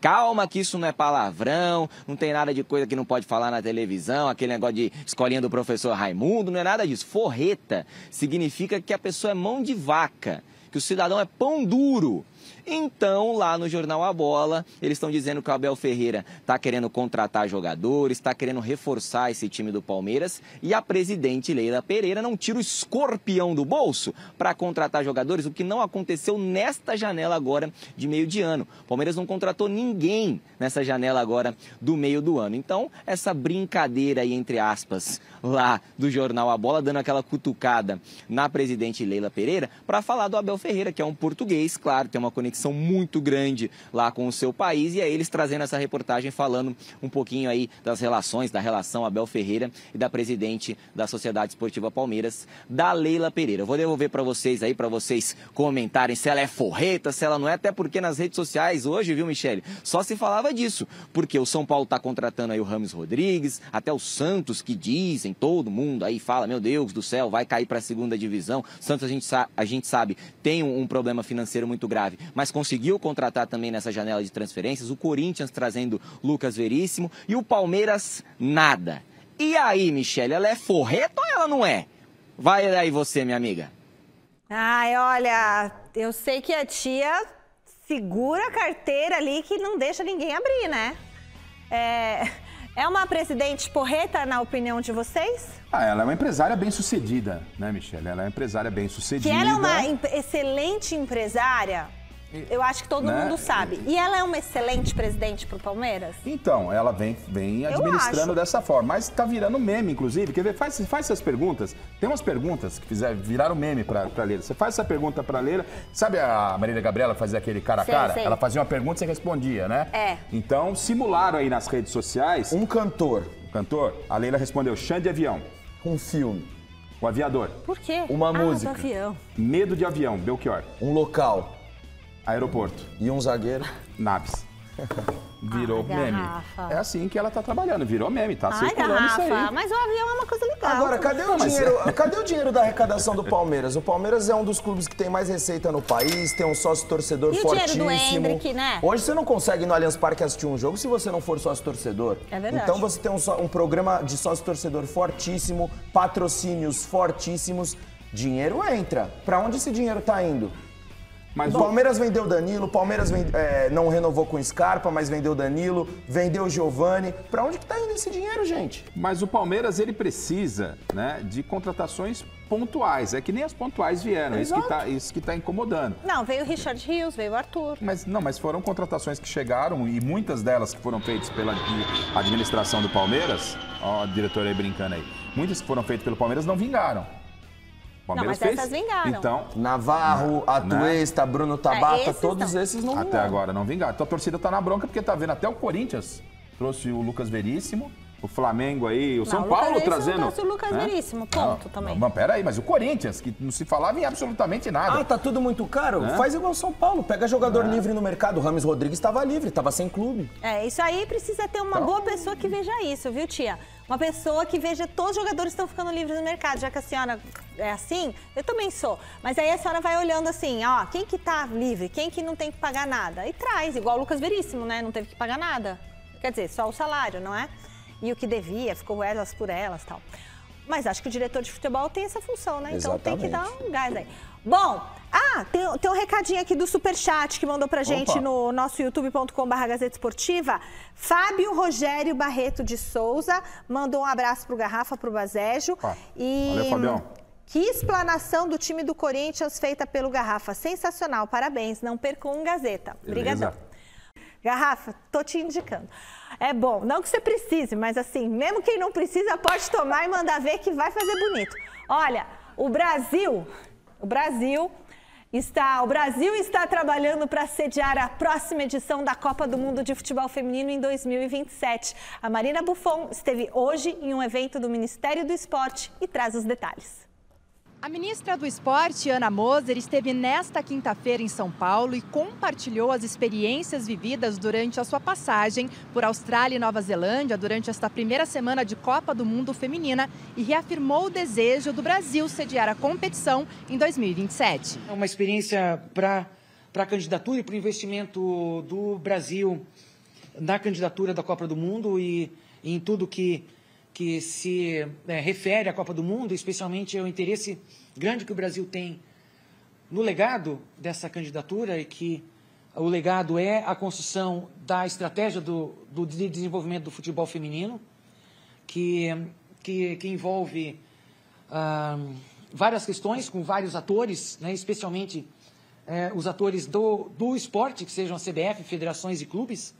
Calma que isso não é palavrão, não tem nada de coisa que não pode falar na televisão, aquele negócio de escolinha do professor Raimundo, não é nada disso. Forreta significa que a pessoa é mão de vaca, que o cidadão é pão duro. Então, lá no Jornal A Bola, eles estão dizendo que o Abel Ferreira está querendo contratar jogadores, está querendo reforçar esse time do Palmeiras e a presidente Leila Pereira não tira o escorpião do bolso para contratar jogadores, o que não aconteceu nesta janela agora de meio de ano. O Palmeiras não contratou ninguém nessa janela agora do meio do ano. Então, essa brincadeira aí, entre aspas, lá do Jornal A Bola, dando aquela cutucada na presidente Leila Pereira para falar do Abel Ferreira, que é um português, claro, tem uma conexão muito grande lá com o seu país e aí eles trazendo essa reportagem falando um pouquinho aí das relações, da relação Abel Ferreira e da presidente da Sociedade Esportiva Palmeiras, da Leila Pereira. Vou devolver para vocês aí, para vocês comentarem se ela é forreta, se ela não é, até porque nas redes sociais hoje, viu, Michele, só se falava disso, porque o São Paulo está contratando aí o Rames Rodrigues, até o Santos que dizem, todo mundo aí fala, meu Deus do céu, vai cair para a segunda divisão. Santos a gente, a gente sabe tem um, um problema financeiro muito grave, mas conseguiu contratar também nessa janela de transferências. O Corinthians trazendo Lucas Veríssimo e o Palmeiras nada. E aí, Michele, ela é forreta ou ela não é? Vai aí você, minha amiga. Ai, olha, eu sei que a tia segura a carteira ali que não deixa ninguém abrir, né? É, é uma presidente porreta, na opinião de vocês? Ah, ela é uma empresária bem sucedida, né, Michelle? Ela é uma empresária bem sucedida. Que ela é uma excelente empresária. Eu acho que todo né? mundo sabe. E ela é uma excelente presidente pro Palmeiras? Então, ela vem, vem administrando dessa forma. Mas tá virando meme, inclusive. Quer ver? Faz, faz essas perguntas. Tem umas perguntas que fizeram, viraram meme pra, pra Leila. Você faz essa pergunta pra Leila. Sabe a Marília Gabriela fazia aquele cara a cara? Sei. Ela fazia uma pergunta e você respondia, né? É. Então, simularam aí nas redes sociais. Um cantor. Um cantor. A Leila respondeu: chã de avião. Um filme. O aviador. Por quê? Uma ah, música. Do avião. Medo de avião, Belchior. Um local. Aeroporto. E um zagueiro? Naves. Virou Ai, meme. garrafa. É assim que ela tá trabalhando, virou meme, tá Ai, circulando isso garrafa. aí. Mas o avião é uma coisa legal. Agora, cadê o, dinheiro, cadê o dinheiro da arrecadação do Palmeiras? O Palmeiras é um dos clubes que tem mais receita no país, tem um sócio torcedor E o dinheiro do fortíssimo. Hendrick, né? Hoje você não consegue ir no Allianz Parque assistir um jogo se você não for sócio torcedor. É verdade. Então você tem um, só- um programa de sócio torcedor fortíssimo, patrocínios fortíssimos. Dinheiro entra. Pra onde esse dinheiro tá indo? Mas o Palmeiras vendeu Danilo, o Palmeiras vende- é, não renovou com o Scarpa, mas vendeu Danilo, vendeu o Giovani. Pra onde que tá indo esse dinheiro, gente? Mas o Palmeiras, ele precisa né, de contratações pontuais. É que nem as pontuais vieram, isso que, tá, isso que tá incomodando. Não, veio o Richard Rios, veio o Arthur. Mas não, mas foram contratações que chegaram e muitas delas que foram feitas pela administração do Palmeiras, ó, a diretora aí brincando aí, muitas que foram feitas pelo Palmeiras não vingaram. Palmeiras mas essas vingaram. Então, Navarro, Atuesta, Bruno Tabata, É, esses todos não. esses não até vingaram. agora não vingaram. Então a torcida tá na bronca porque tá vendo até o Corinthians trouxe o Lucas Veríssimo, o Flamengo aí, o Não, São o Paulo trazendo. trouxe o Lucas né? Veríssimo, ponto Não, também. Mas peraí, mas o Corinthians, que não se falava em absolutamente nada. Ah, tá tudo muito caro? Né? Faz igual São Paulo, pega jogador livre no mercado. O Rames Rodrigues estava livre, estava sem clube. É, isso aí precisa ter uma Então. boa pessoa que veja isso, viu, tia? Uma pessoa que veja todos os jogadores que estão ficando livres no mercado. Já que a senhora é assim, eu também sou. Mas aí a senhora vai olhando assim, ó, quem que tá livre, quem que não tem que pagar nada. E traz, igual o Lucas Veríssimo, né? Não teve que pagar nada. Quer dizer, só o salário, não é? E o que devia, ficou elas por elas tal. Mas acho que o diretor de futebol tem essa função, né? Então tem que dar um gás aí. Bom, ah, tem, tem um recadinho aqui do Superchat que mandou pra gente Opa. no nosso youtube.com.br Gazeta Esportiva. Fábio Rogério Barreto de Souza mandou um abraço pro Garrafa, pro Bazejo. Opa. E Valeu, Fabião. que explanação do time do Corinthians feita pelo Garrafa. Sensacional, parabéns. Não percam um Gazeta. Beleza. Obrigadão. Garrafa, tô te indicando. É bom, não que você precise, mas assim, mesmo quem não precisa pode tomar e mandar ver que vai fazer bonito. Olha, o Brasil, o Brasil está, o Brasil está trabalhando para sediar a próxima edição da Copa do Mundo de Futebol Feminino em 2027. A Marina Buffon esteve hoje em um evento do Ministério do Esporte e traz os detalhes. A ministra do Esporte, Ana Moser, esteve nesta quinta-feira em São Paulo e compartilhou as experiências vividas durante a sua passagem por Austrália e Nova Zelândia durante esta primeira semana de Copa do Mundo Feminina e reafirmou o desejo do Brasil sediar a competição em 2027. É uma experiência para a candidatura e para o investimento do Brasil na candidatura da Copa do Mundo e em tudo que, que se é, refere à Copa do Mundo, especialmente ao interesse grande que o Brasil tem no legado dessa candidatura e que o legado é a construção da estratégia do, do de desenvolvimento do futebol feminino, que, que, que envolve ah, várias questões com vários atores, né, especialmente eh, os atores do, do esporte, que sejam a CBF, federações e clubes,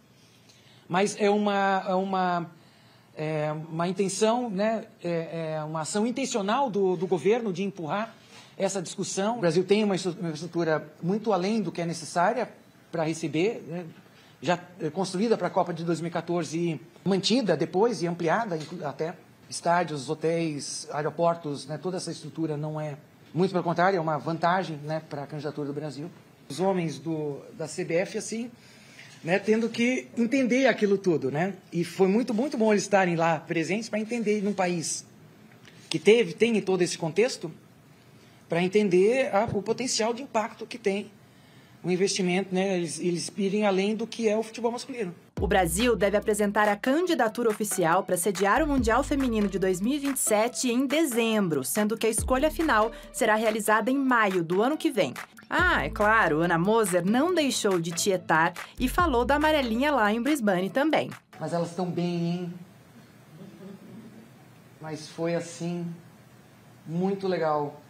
mas é uma, é uma, é uma intenção, né, é, é uma ação intencional do, do governo de empurrar essa discussão. O Brasil tem uma estru- uma estrutura muito além do que é necessária para receber, né, já eh, construída para a Copa de 2014 e mantida depois e ampliada até. Estádios, hotéis, aeroportos, né, toda essa estrutura não é, muito pelo contrário, é uma vantagem né, para a candidatura do Brasil. Os homens do, da CBF, assim, né, tendo que entender aquilo tudo, né? E foi muito, muito bom eles estarem lá presentes para entender num país que teve, tem todo esse contexto, para entender a- o potencial de impacto que tem o investimento, né? Eles, eles irem além do que é o futebol masculino. O Brasil deve apresentar a candidatura oficial para sediar o Mundial Feminino de 2027 em dezembro, sendo que a escolha final será realizada em maio do ano que vem. Ah, é claro, Ana Moser não deixou de tietar e falou da amarelinha lá em Brisbane também. Mas elas estão bem, hein? Mas foi assim, muito legal.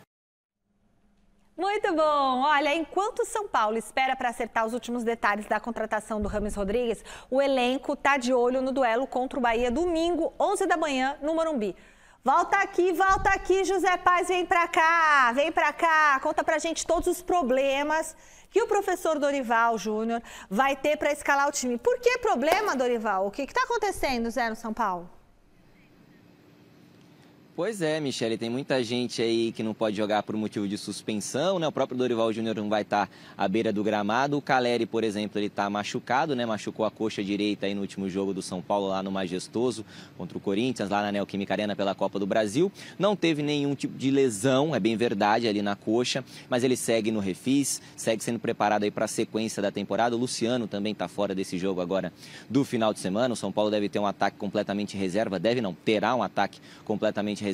Muito bom! Olha, enquanto São Paulo espera para acertar os últimos detalhes da contratação do Rames Rodrigues, o elenco tá de olho no duelo contra o Bahia domingo, 11 da manhã, no Morumbi. Volta aqui, volta aqui, José Paz, vem pra cá, vem pra cá, conta pra gente todos os problemas que o professor Dorival Júnior vai ter para escalar o time. Por que problema, Dorival? O que está acontecendo, Zé, no São Paulo? Pois é, Michele, tem muita gente aí que não pode jogar por motivo de suspensão, né? O próprio Dorival Júnior não vai estar à beira do gramado. O Caleri, por exemplo, ele está machucado, né? Machucou a coxa direita aí no último jogo do São Paulo lá no Majestoso contra o Corinthians, lá na Neoquímica Arena pela Copa do Brasil. Não teve nenhum tipo de lesão, é bem verdade, ali na coxa, mas ele segue no refis, segue sendo preparado aí para a sequência da temporada. O Luciano também está fora desse jogo agora do final de semana. O São Paulo deve ter um ataque completamente reserva, deve não, terá um ataque completamente reserva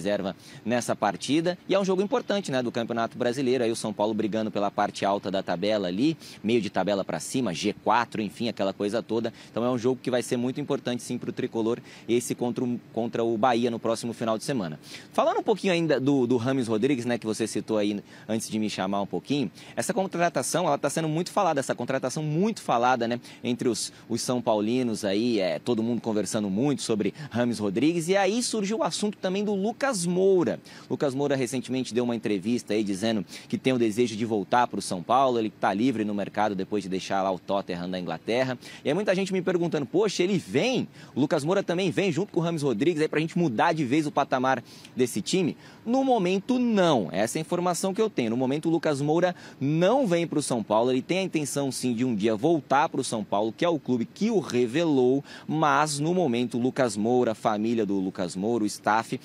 nessa partida. E é um jogo importante, né, do Campeonato Brasileiro. Aí o São Paulo brigando pela parte alta da tabela ali, meio de tabela para cima, G4, enfim, aquela coisa toda. Então é um jogo que vai ser muito importante sim para o tricolor, esse contra o, contra o Bahia no próximo final de semana. Falando um pouquinho ainda do, do Rames Rodrigues, né, que você citou aí antes de me chamar um pouquinho, essa contratação, ela está sendo muito falada, essa contratação muito falada, né, entre os, os São Paulinos aí, é, todo mundo conversando muito sobre Rames Rodrigues. E aí surgiu o assunto também do Lucas Lucas Moura. Lucas Moura recentemente deu uma entrevista aí dizendo que tem o desejo de voltar para o São Paulo, ele está livre no mercado depois de deixar lá o Tottenham da Inglaterra. E aí muita gente me perguntando, poxa, ele vem? O Lucas Moura também vem junto com o Rames Rodrigues aí para a gente mudar de vez o patamar desse time? No momento, não. Essa é a informação que eu tenho. No momento, o Lucas Moura não vem para o São Paulo. Ele tem a intenção, sim, de um dia voltar para o São Paulo, que é o clube que o revelou. Mas, no momento, o Lucas Moura, a família do Lucas Moura, o staff,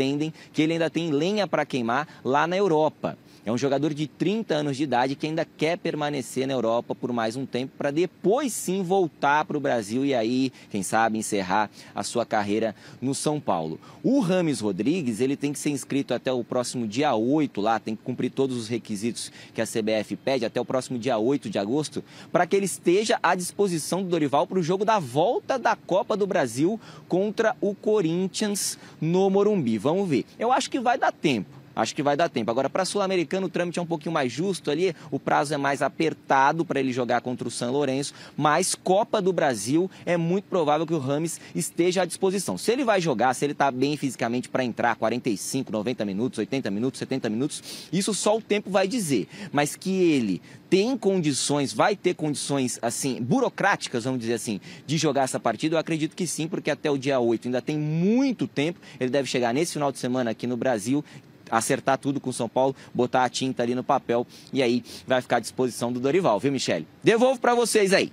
entendem que ele ainda tem lenha para queimar lá na Europa. É um jogador de 30 anos de idade que ainda quer permanecer na Europa por mais um tempo para depois sim voltar para o Brasil e aí, quem sabe, encerrar a sua carreira no São Paulo. O Rames Rodrigues, ele tem que ser inscrito até o próximo dia 8 lá, tem que cumprir todos os requisitos que a CBF pede até o próximo dia 8 de agosto, para que ele esteja à disposição do Dorival para o jogo da volta da Copa do Brasil contra o Corinthians no Morumbi. Vamos ver. Eu acho que vai dar tempo. Acho que vai dar tempo. Agora, para Sul-Americano, o trâmite é um pouquinho mais justo ali, o prazo é mais apertado para ele jogar contra o São Lourenço, mas Copa do Brasil é muito provável que o Rames esteja à disposição. Se ele vai jogar, se ele está bem fisicamente para entrar 45, 90 minutos, 80 minutos, 70 minutos, isso só o tempo vai dizer. Mas que ele tem condições, vai ter condições, assim, burocráticas, vamos dizer assim, de jogar essa partida, eu acredito que sim, porque até o dia 8 ainda tem muito tempo. Ele deve chegar nesse final de semana aqui no Brasil acertar tudo com o São Paulo, botar a tinta ali no papel e aí vai ficar à disposição do Dorival, viu, Michele? Devolvo para vocês aí.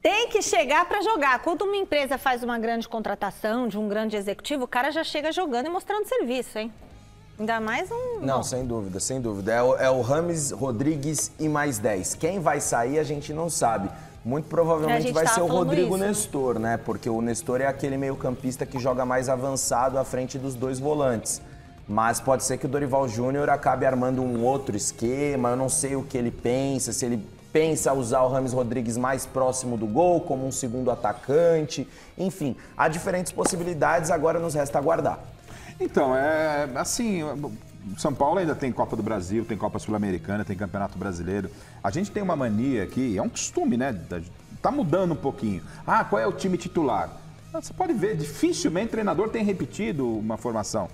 Tem que chegar para jogar. Quando uma empresa faz uma grande contratação de um grande executivo, o cara já chega jogando e mostrando serviço, hein? Ainda mais um. Não, sem dúvida, sem dúvida. É o, é o Rames Rodrigues e mais 10. Quem vai sair a gente não sabe. Muito provavelmente vai ser o Rodrigo isso. Nestor, né? Porque o Nestor é aquele meio-campista que joga mais avançado à frente dos dois volantes. Mas pode ser que o Dorival Júnior acabe armando um outro esquema. Eu não sei o que ele pensa, se ele pensa usar o Rames Rodrigues mais próximo do gol, como um segundo atacante. Enfim, há diferentes possibilidades, agora nos resta aguardar. Então, é assim. São Paulo ainda tem Copa do Brasil, tem Copa Sul-Americana, tem Campeonato Brasileiro. A gente tem uma mania aqui, é um costume, né? Tá mudando um pouquinho. Ah, qual é o time titular? Você pode ver, dificilmente o treinador tem repetido uma formação.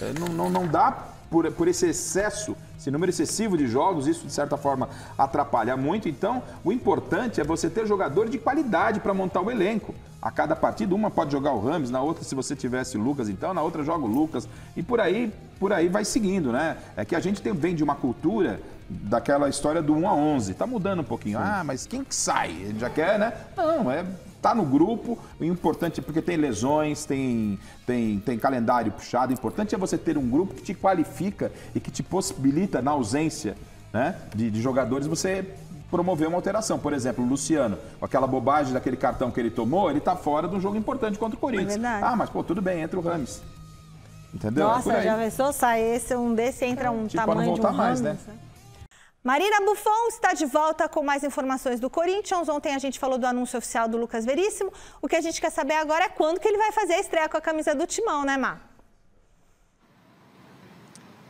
É, não, não, não dá por, por esse excesso, esse número excessivo de jogos, isso de certa forma atrapalha muito. Então, o importante é você ter jogador de qualidade para montar o elenco. A cada partida, uma pode jogar o Rames, na outra, se você tivesse o Lucas, então, na outra joga o Lucas. E por aí, por aí vai seguindo, né? É que a gente tem, vem de uma cultura daquela história do 1 a 11. Tá mudando um pouquinho. Ah, mas quem que sai? Ele já quer, né? Não, é tá no grupo, o importante é porque tem lesões, tem, tem, tem calendário puxado, o importante é você ter um grupo que te qualifica e que te possibilita, na ausência né, de, de jogadores, você promover uma alteração. Por exemplo, o Luciano, com aquela bobagem daquele cartão que ele tomou, ele tá fora de um jogo importante contra o Corinthians. É ah, mas pô, tudo bem, entra o Rames. Entendeu? Nossa, é já pensou? Sai esse, um desse, entra um tipo, tamanho não voltar de um mais, Rames, né? né? Marina Buffon está de volta com mais informações do Corinthians. Ontem a gente falou do anúncio oficial do Lucas Veríssimo. O que a gente quer saber agora é quando que ele vai fazer a estreia com a camisa do Timão, né, Mar?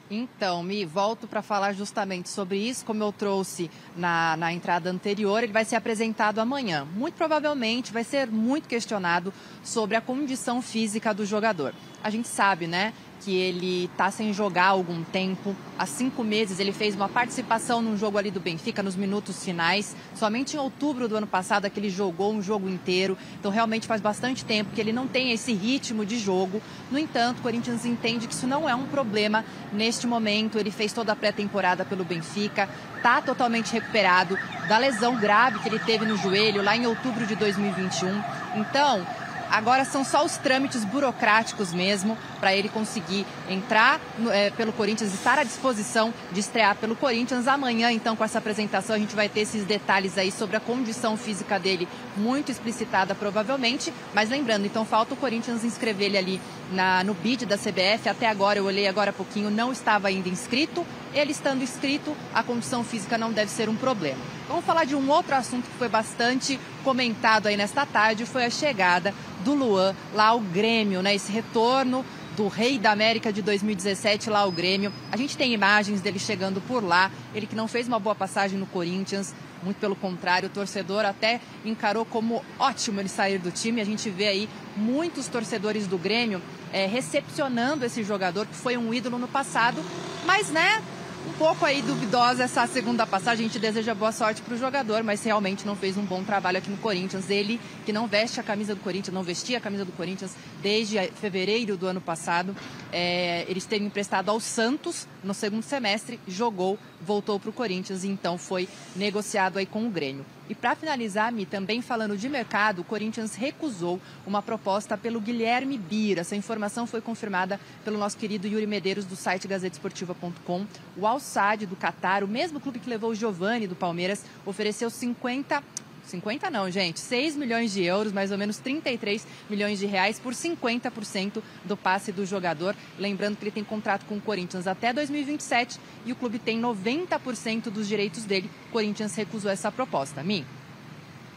Então, me volto para falar justamente sobre isso, como eu trouxe na, na entrada anterior, ele vai ser apresentado amanhã. Muito provavelmente vai ser muito questionado sobre a condição física do jogador. A gente sabe, né, que ele está sem jogar há algum tempo. Há cinco meses ele fez uma participação num jogo ali do Benfica nos minutos finais. Somente em outubro do ano passado é que ele jogou um jogo inteiro. Então realmente faz bastante tempo que ele não tem esse ritmo de jogo. No entanto, o Corinthians entende que isso não é um problema neste momento. Ele fez toda a pré-temporada pelo Benfica, está totalmente recuperado da lesão grave que ele teve no joelho lá em outubro de 2021. Então, Agora são só os trâmites burocráticos mesmo para ele conseguir entrar é, pelo Corinthians, estar à disposição de estrear pelo Corinthians. Amanhã, então, com essa apresentação, a gente vai ter esses detalhes aí sobre a condição física dele, muito explicitada provavelmente. Mas lembrando, então falta o Corinthians inscrever ele ali na, no bid da CBF. Até agora, eu olhei agora há pouquinho, não estava ainda inscrito. Ele estando inscrito, a condição física não deve ser um problema. Vamos falar de um outro assunto que foi bastante comentado aí nesta tarde, foi a chegada do Luan lá ao Grêmio, né? Esse retorno do Rei da América de 2017 lá o Grêmio. A gente tem imagens dele chegando por lá, ele que não fez uma boa passagem no Corinthians, muito pelo contrário, o torcedor até encarou como ótimo ele sair do time. A gente vê aí muitos torcedores do Grêmio é, recepcionando esse jogador que foi um ídolo no passado, mas né, um pouco aí duvidosa essa segunda passagem. A gente deseja boa sorte para o jogador, mas realmente não fez um bom trabalho aqui no Corinthians. Ele que não veste a camisa do Corinthians, não vestia a camisa do Corinthians desde fevereiro do ano passado. É, ele esteve emprestado ao Santos no segundo semestre, jogou, voltou para o Corinthians e então foi negociado aí com o Grêmio. E para finalizar, Mi, também falando de mercado, o Corinthians recusou uma proposta pelo Guilherme Bira. Essa informação foi confirmada pelo nosso querido Yuri Medeiros do site gazetesportiva.com. O Al do Catar, o mesmo clube que levou o Giovani do Palmeiras, ofereceu 50 50 não, gente, 6 milhões de euros, mais ou menos 33 milhões de reais por 50% do passe do jogador. Lembrando que ele tem contrato com o Corinthians até 2027 e o clube tem 90% dos direitos dele. O Corinthians recusou essa proposta. Mim.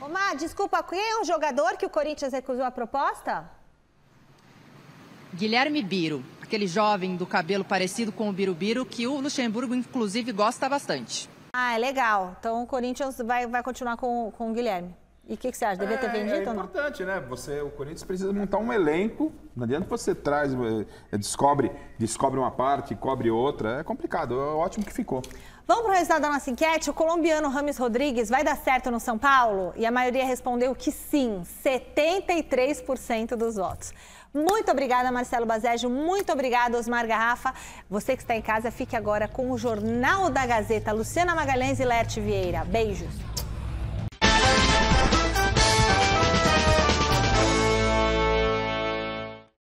Omar, desculpa, quem é o jogador que o Corinthians recusou a proposta? Guilherme Biro, aquele jovem do cabelo parecido com o Birubiru, que o Luxemburgo, inclusive, gosta bastante. Ah, é legal. Então o Corinthians vai, vai continuar com, com o Guilherme. E o que, que, você acha? Devia ter vendido é ou não? É importante, né? Você, o Corinthians precisa montar um elenco. Não adianta você traz, eh, descobre, descobre uma parte, cobre outra. É complicado. É ótimo que ficou. Vamos para o resultado da nossa enquete? O colombiano Rames Rodrigues vai dar certo no São Paulo? E a maioria respondeu que sim, 73% dos votos. Muito obrigada, Marcelo Bazejo. Muito obrigada, Osmar Garrafa. Você que está em casa, fique agora com o Jornal da Gazeta. Luciana Magalhães e Lerte Vieira. Beijos.